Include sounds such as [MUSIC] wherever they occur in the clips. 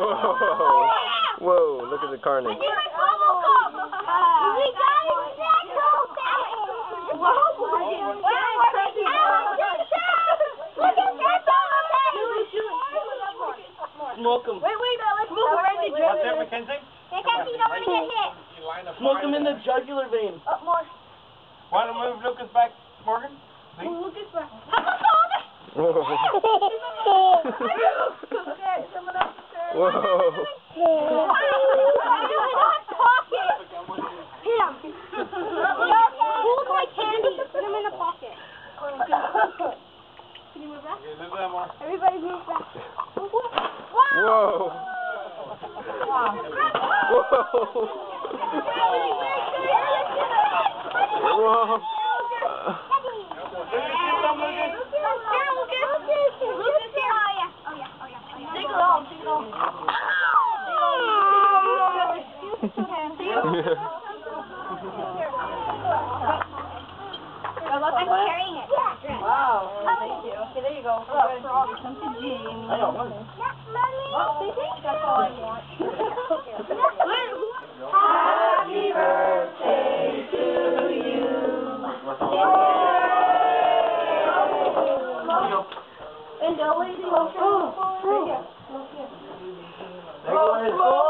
Whoa. Whoa, look at the carnage. I need my bubble cup. We got it. Whoa, boy. Look at that bubble Smoke them. Wait, wait, now let's move around the What's that, jugular. Mackenzie? You don't want to get hit. Smoke them in the jugular vein. Up more. Want to move Lucas back, Morgan? Please? Look at Can you move back? Okay, move that more. Everybody move back. Whoa. Whoa. Whoa. I'm carrying it. Wow. Thank you. Okay, there you go. Come to Jamie. Mommy. That's all I [LAUGHS] want. Happy birthday to you. And the lady will oh, oh, Yay!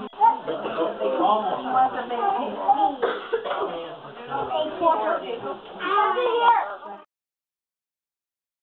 Of here!